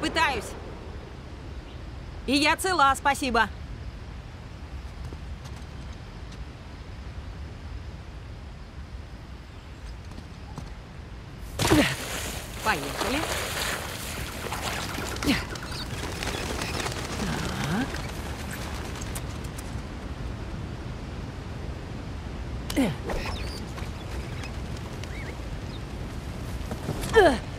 пытаюсь. И я цела, спасибо. Поехали. Так. Ты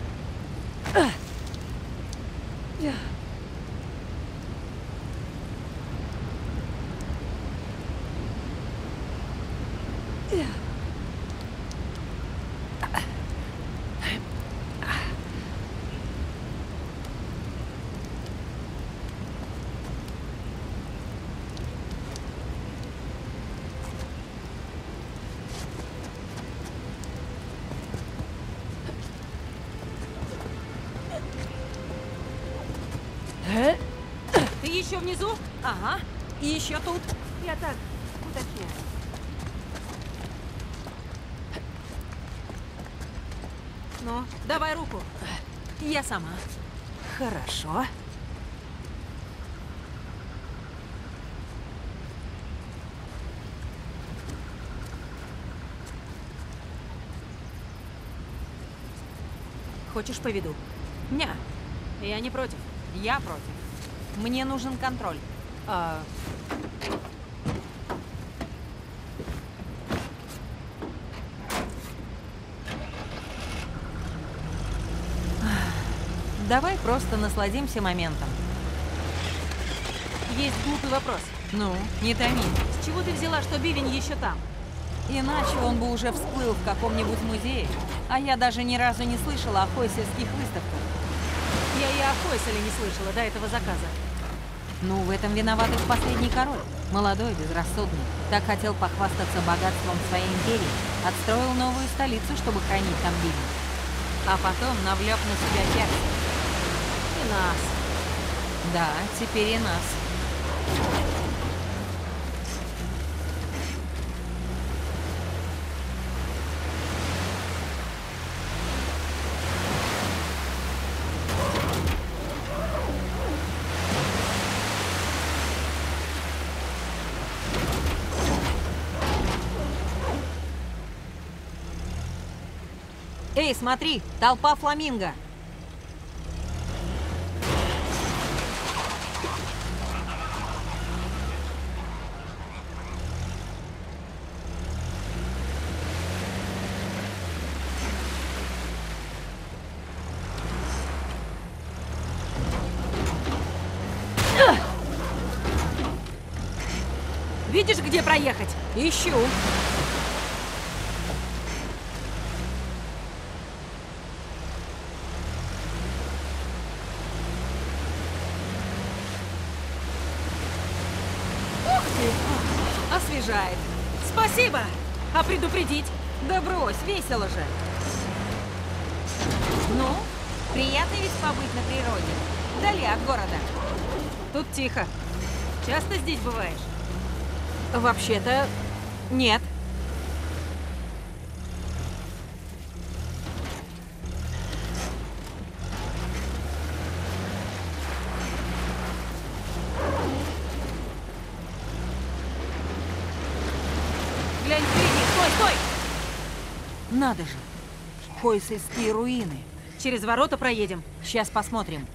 еще внизу? Ага. И еще тут. Я так уточняю. Ну, давай руку. Я сама. Хорошо. Хочешь поведу? Ня. Я не против. Я против. Мне нужен контроль. А... Давай просто насладимся моментом. Есть глупый вопрос. Ну, не томи. С чего ты взяла, что бивень еще там? Иначе он бы уже всплыл в каком-нибудь музее. А я даже ни разу не слышала о хойсельских выставках. Я и о Хойселе не слышала до этого заказа. Ну, в этом виноват их последний король. Молодой, безрассудный. Так хотел похвастаться богатством своей империи. Отстроил новую столицу, чтобы хранить там бивень. А потом навлек на себя Персию. И нас. Да, теперь и нас. Эй, смотри, толпа фламинго. Видишь, где проехать? Ищу. Освежает. Спасибо! А предупредить? Да брось, весело же. Ну, приятно ведь побыть на природе. Вдали от города. Тут тихо. Часто здесь бываешь? Вообще-то, нет. Глянь стой, стой! Надо же, Хойсельские руины. Через ворота проедем. Сейчас посмотрим.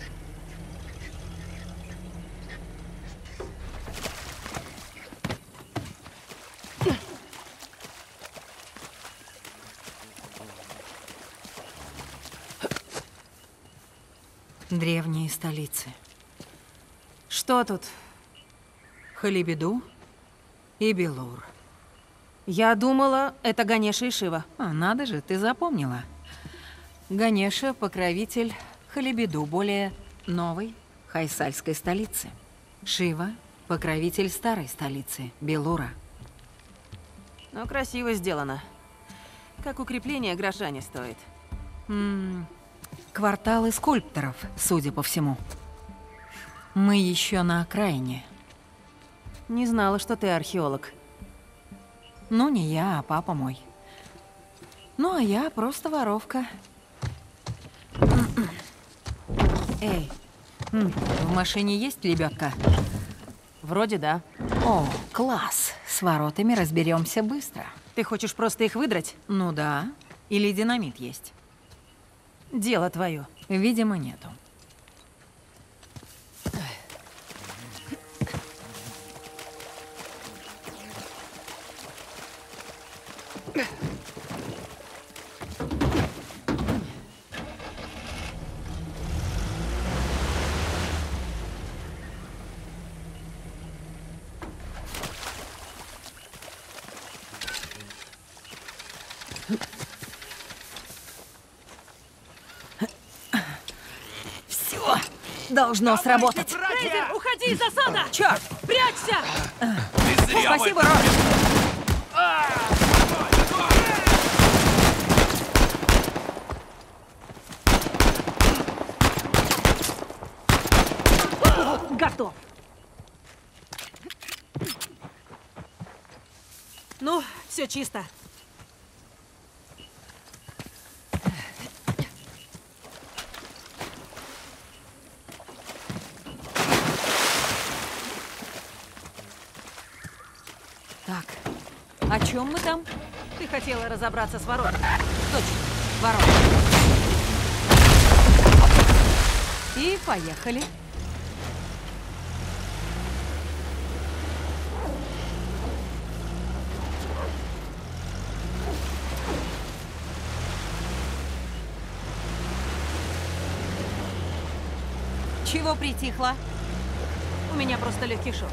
Древние столицы. Что тут? Халибиду и Белур. Я думала, это Ганеша и Шива. А, надо же, ты запомнила. Ганеша – покровитель Халибиду, более новой хайсальской столицы. Шива – покровитель старой столицы, Белура. Но красиво сделано. Как укрепление гроша не стоит. М, Кварталы скульпторов, судя по всему. Мы еще на окраине. Не знала, что ты археолог. Ну, не я, а папа мой. Ну, а я просто воровка. Эй, В машине есть лебедка? Вроде да. О, класс. С воротами разберемся быстро. Ты хочешь просто их выдрать? Ну да. Или динамит есть? Дело твое. Видимо, нету. Все должно сработать. Фрейзер, уходи из засада! Черт! Прячься! Спасибо, Рон! Готов. Ну, все чисто. Так, о чем мы там? Ты хотела разобраться с воротами. Точно, ворот. И поехали. Чего притихло? У меня просто легкий шок.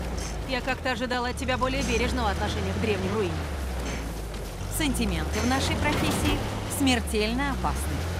Я как-то ожидала от тебя более бережного отношения к древним руинам. Сантименты в нашей профессии смертельно опасны.